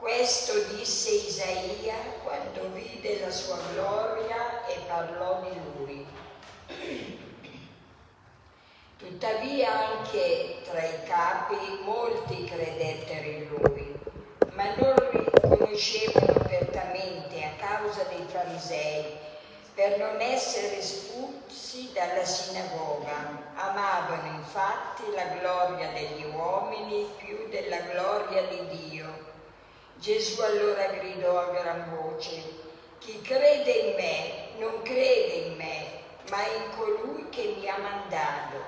Questo disse Isaia quando vide la sua gloria e parlò di lui. Tuttavia anche tra i capi molti credettero in lui, ma non riconoscevano apertamente a causa dei farisei, per non essere espulsi dalla sinagoga. Amavano infatti la gloria degli uomini più della gloria di Dio. Gesù allora gridò a gran voce, chi crede in me non crede in me, ma in colui che mi ha mandato.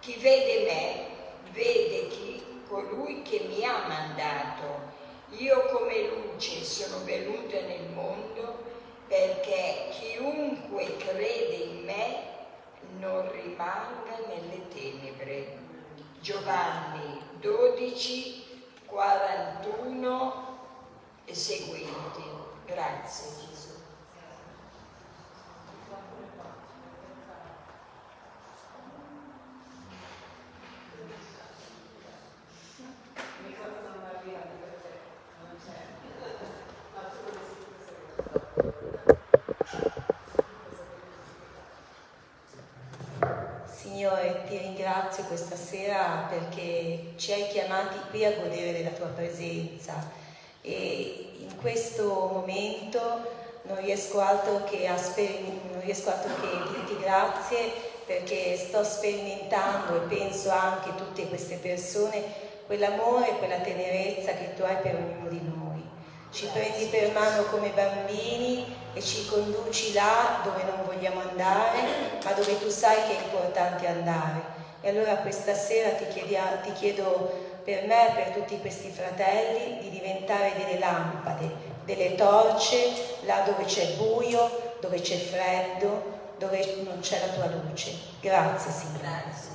Chi vede me, vede chi, colui che mi ha mandato. Io come luce sono venuta nel mondo perché chiunque crede in me non rimanga nelle tenebre. Giovanni 12, 41 e seguenti. Grazie Gesù. Signore, ti ringrazio questa sera perché ci hai chiamati qui a godere della tua presenza e in questo momento non riesco altro che a sper- non riesco altro che dirti grazie perché sto sperimentando e penso anche a tutte queste persone quell'amore e quella tenerezza che tu hai per ognuno di noi. Ci prendi per mano come bambini e ci conduci là dove non vogliamo andare, ma dove tu sai che è importante andare. E allora questa sera ti, chiedia- ti chiedo per me e per tutti questi fratelli di diventare delle lampade, delle torce là dove c'è buio, dove c'è freddo, dove non c'è la tua luce. Grazie Signore.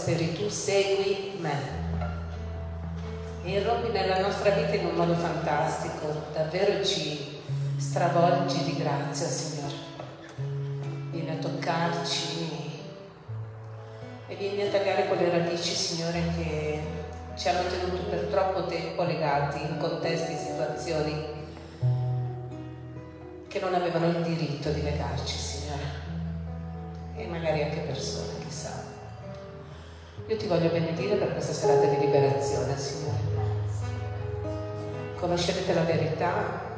Non quello che speri tu, segui me. E irrompi nella nostra vita in un modo fantastico, davvero ci stravolgi di grazia, Signore. Vieni a toccarci e vieni a tagliare quelle radici, Signore, che ci hanno tenuto per troppo tempo legati in contesti e situazioni che non avevano il diritto di legarci, Signore. E magari anche persone, chissà. Io ti voglio benedire per questa serata di liberazione, Signore. Conoscerete la verità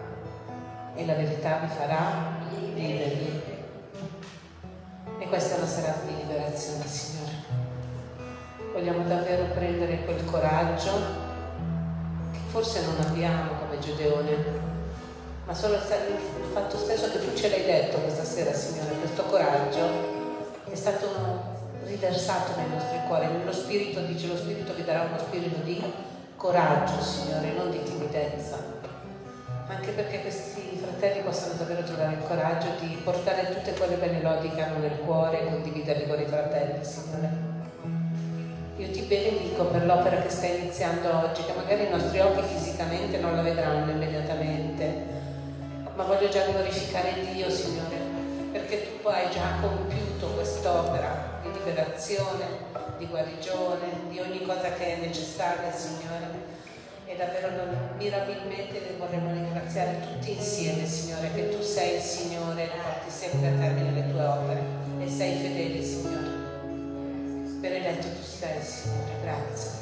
e la verità vi farà liberi. E questa è una serata di liberazione, Signore. Vogliamo davvero prendere quel coraggio che forse non abbiamo come Gedeone, ma solo il fatto stesso che tu ce l'hai detto questa sera, Signore, questo coraggio è stato riversato nei nostri cuori, nello spirito, dice lo spirito vi darà uno spirito di coraggio, Signore, non di timidezza, anche perché questi fratelli possano davvero trovare il coraggio di portare tutte quelle belle lodi che hanno nel cuore e condividerle con i fratelli, Signore. Io ti benedico per l'opera che stai iniziando oggi, che magari i nostri occhi fisicamente non la vedranno immediatamente, ma voglio già glorificare Dio, Signore, perché tu hai già compiuto quest'opera liberazione, di guarigione, di ogni cosa che è necessaria, Signore. E davvero mirabilmente vorremmo ringraziare tutti insieme, Signore, che tu sei il Signore e porti sempre a termine le tue opere e sei fedele, Signore. Benedetto tu sei, Signore, grazie.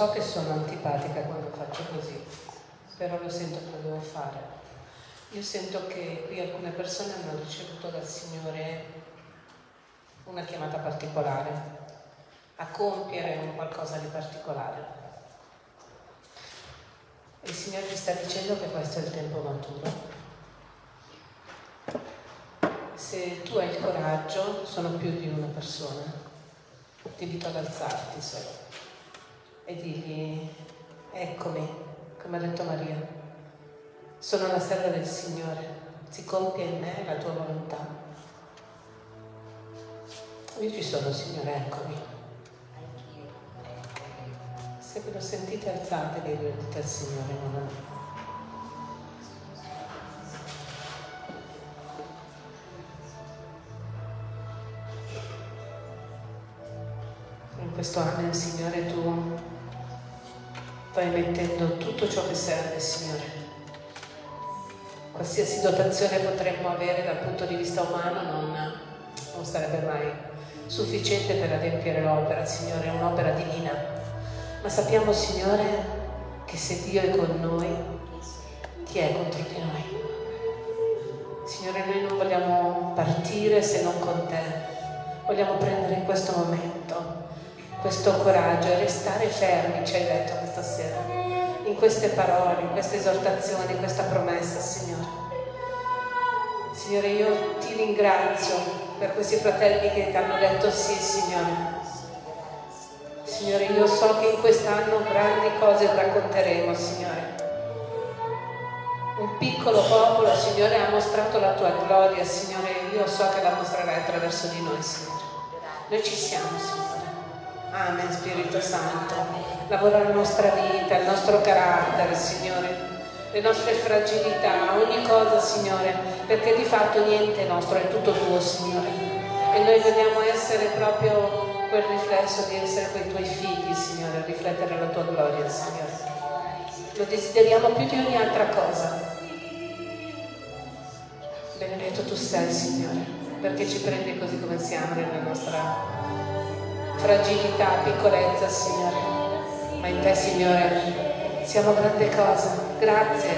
So che sono antipatica quando faccio così, però lo sento che lo devo fare. Io sento che qui alcune persone hanno ricevuto dal Signore una chiamata particolare, a compiere un qualcosa di particolare. Il Signore ti sta dicendo che questo è il tempo maturo. Se tu hai il coraggio, sono più di una persona, ti invito ad alzarti solo e digli, eccomi, come ha detto Maria, sono la serva del Signore, si compie in me la tua volontà. Io ci sono, Signore, eccomi. Se ve lo sentite alzatevi e lo dite al Signore, non a me. In questo anno, Signore, tu vai mettendo tutto ciò che serve, Signore. Qualsiasi dotazione potremmo avere dal punto di vista umano non, non sarebbe mai sufficiente per adempiere l'opera, Signore, è un'opera divina. Ma sappiamo, Signore, che se Dio è con noi, chi è contro di noi? Signore, noi non vogliamo partire se non con te, vogliamo prendere in questo momento questo coraggio e restare fermi, ci hai detto questa sera, in queste parole, in queste esortazioni, in questa promessa, Signore. Signore, io ti ringrazio per questi fratelli che ti hanno detto sì, Signore. Signore, io so che in quest'anno grandi cose racconteremo, Signore. Un piccolo popolo, Signore, ha mostrato la tua gloria, Signore, io so che la mostrerai attraverso di noi, Signore. Noi ci siamo, Signore. Amen, Spirito Santo. Lavora la nostra vita, il nostro carattere, Signore, le nostre fragilità, ogni cosa, Signore, perché di fatto niente è nostro, è tutto tuo, Signore. E noi vogliamo essere proprio quel riflesso di essere quei tuoi figli, Signore, a riflettere la tua gloria, Signore. Lo desideriamo più di ogni altra cosa. Benedetto tu sei, Signore, perché ci prendi così come siamo nella nostra fragilità, piccolezza, Signore. Ma in te, Signore, siamo grande cosa. Grazie,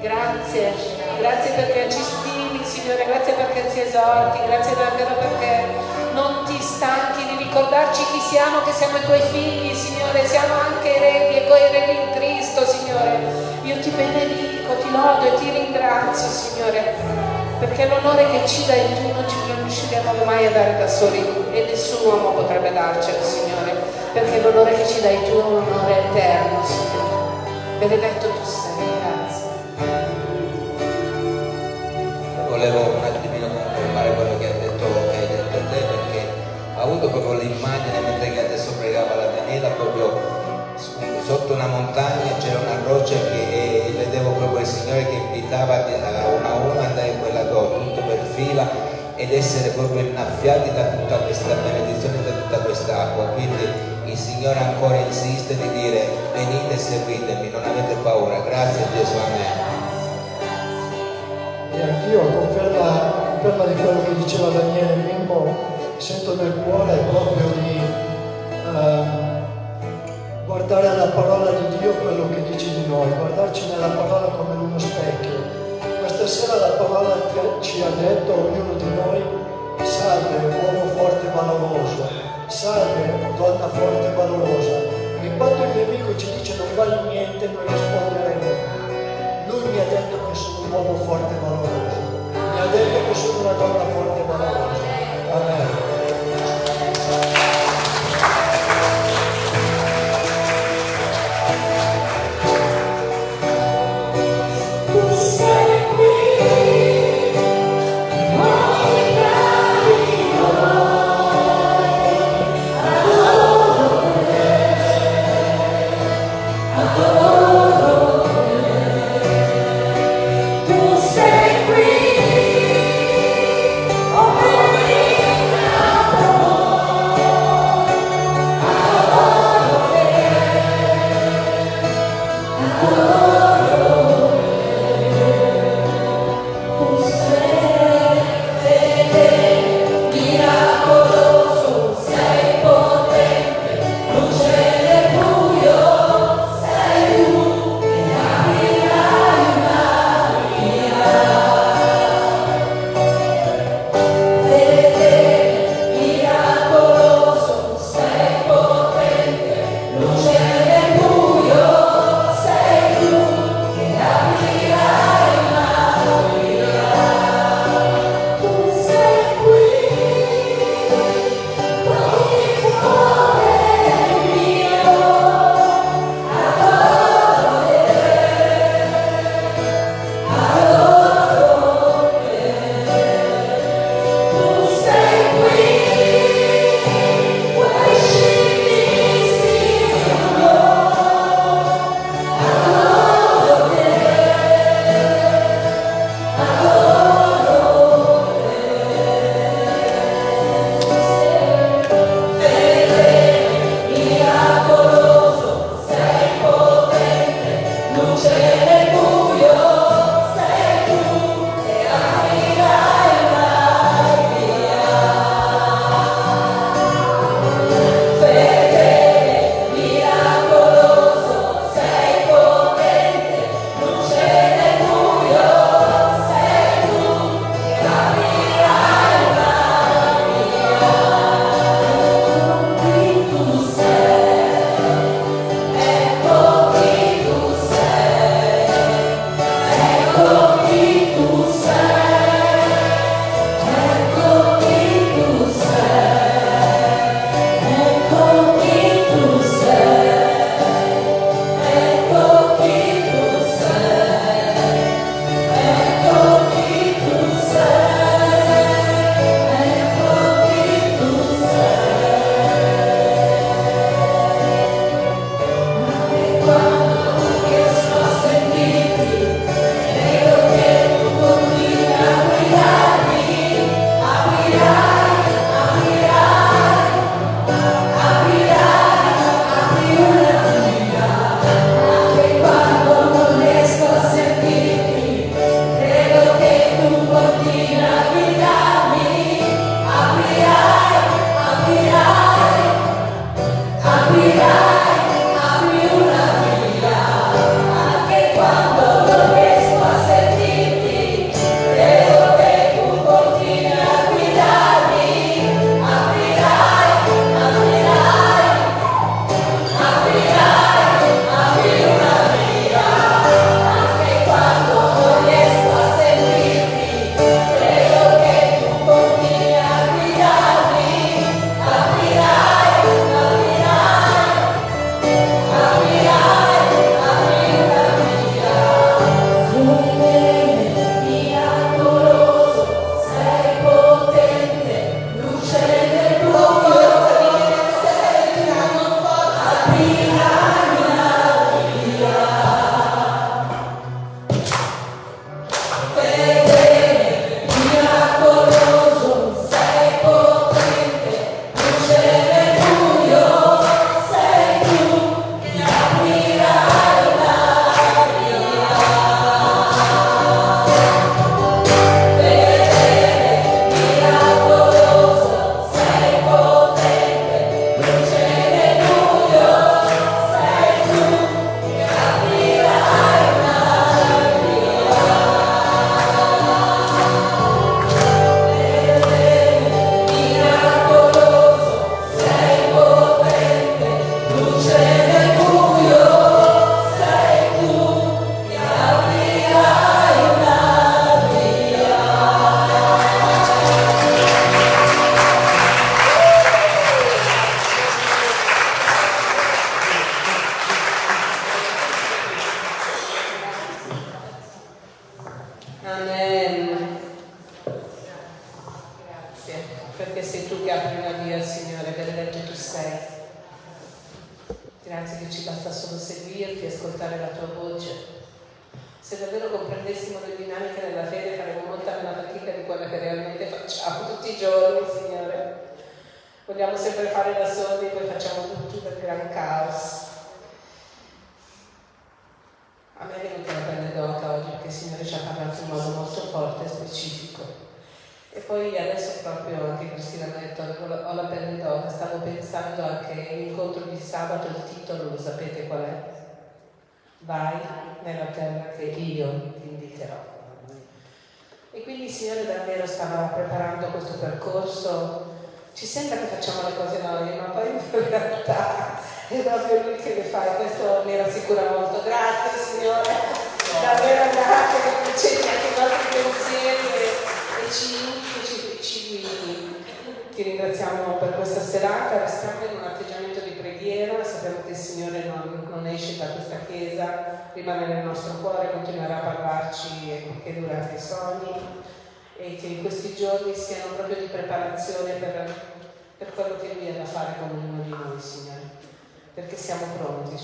grazie, grazie perché ci stimi, Signore, grazie perché ci esorti, grazie davvero perché non ti stanchi di ricordarci chi siamo, che siamo i tuoi figli, Signore, siamo anche eredi e coeredi in Cristo, Signore. Io ti benedico, ti lodo e ti ringrazio, Signore perché l'onore che ci dai tu non ci riusciremo mai a dare da soli e nessun uomo potrebbe darcelo, Signore, perché l'onore che ci dai tu è un onore eterno, Signore. Benedetto tu sei, grazie. Volevo un attimino confermare quello che ha detto, che hai detto te, perché ho avuto proprio l'immagine mentre che adesso pregava la Daniela, proprio sotto una montagna c'era una roccia che vedevo proprio il Signore che invitava a una a una ed essere proprio innaffiati da tutta questa benedizione, da tutta quest'acqua. Quindi il Signore ancora insiste di dire venite e seguitemi, non avete paura. Grazie Gesù, amen. E anch'io, conferma, conferma di quello che diceva Daniele Mimmo, sento nel cuore proprio di ehm, guardare alla parola di Dio quello che dice di noi, guardarci nella parola come in uno specchio. Sera la parola ci ha detto ognuno di noi, salve uomo forte e valoroso, salve donna forte e valorosa. E quando il nemico ci dice non vale niente, noi risponderemo, lui mi ha detto che sono un uomo forte e valoroso, mi ha detto che sono una donna forte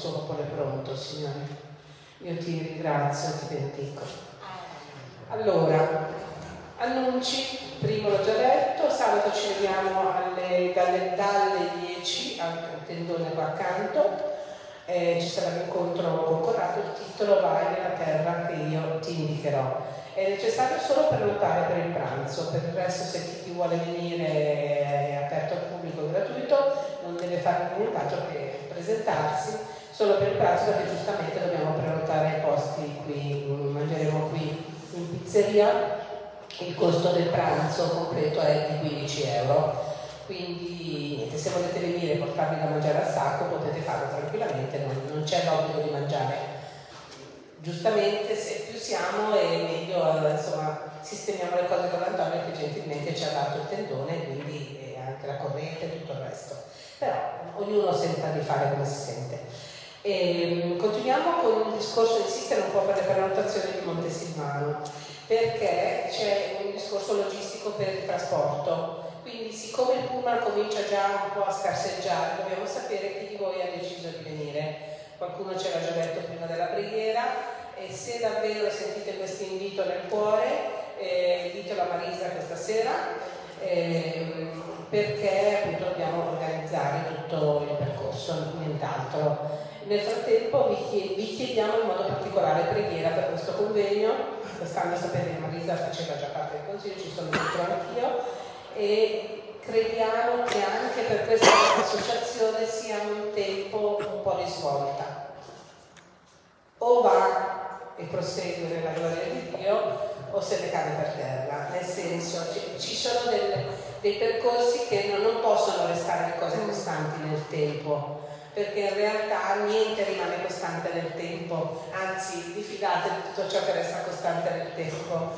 suo popolo è pronto, Signore. Io ti ringrazio, ti benedico. Allora, annunci, primo l'ho già detto, sabato ci vediamo alle, dalle, dalle 10 al tendone qua accanto, eh, ci sarà l'incontro con Corrado, il titolo Vai nella terra che io ti indicherò. È necessario solo prenotare per il pranzo, per il resto se chi vuole venire è aperto al pubblico gratuito, non deve fare nient'altro che presentarsi solo per il pranzo perché giustamente dobbiamo prenotare i posti qui, mangeremo qui in pizzeria, il costo del pranzo completo è di 15 euro. Quindi niente, se volete venire e portarvi da mangiare al sacco potete farlo tranquillamente, non, non c'è l'obbligo di mangiare. Giustamente se più siamo e meglio eh, insomma sistemiamo le cose con Antonio che gentilmente ci ha dato il tendone quindi e anche la corrente e tutto il resto. Però ognuno senta di fare come si sente e, continuiamo con un discorso insistere un po' per le prenotazioni di Montesilvano perché c'è un discorso logistico per il trasporto quindi siccome il pullman comincia già un po' a scarseggiare dobbiamo sapere chi di voi ha deciso di venire qualcuno ce l'ha già detto prima della preghiera e se davvero sentite questo invito nel cuore eh, ditelo a Marisa questa sera ehm, perché appunto dobbiamo organizzare tutto il percorso, nient'altro. Nel frattempo vi, chie- vi chiediamo in modo particolare preghiera per questo convegno, quest'anno sapete che Marisa faceva già parte del consiglio, ci sono dentro anch'io. E crediamo che anche per questa associazione sia un tempo un po' di svolta. O va e prosegue nella gloria di Dio o se ne cade per terra, nel senso ci, sono delle- dei percorsi che non, non possono restare cose costanti nel tempo, perché in realtà niente rimane costante nel tempo, anzi diffidate di tutto ciò che resta costante nel tempo,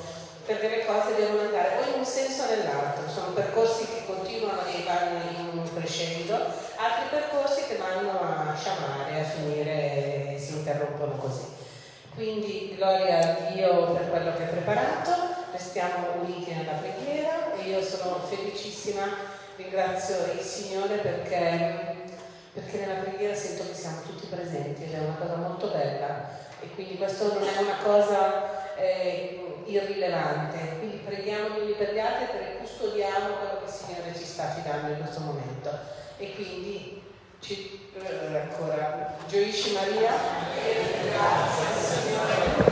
perché le cose devono andare o in un senso o nell'altro, sono percorsi che continuano e vanno in crescendo, altri percorsi che vanno a sciamare, a finire e si interrompono così. Quindi gloria a Dio per quello che ha preparato, restiamo uniti nella preghiera e io sono felicissima, ringrazio il Signore perché, perché nella preghiera sento che siamo tutti presenti ed è una cosa molto bella e quindi questo non è una cosa eh, irrilevante, quindi preghiamo gli uni per gli altri perché custodiamo quello che il Signore ci sta affidando in questo momento. E quindi ci, eh, ancora gioisci Maria? Grazie Signore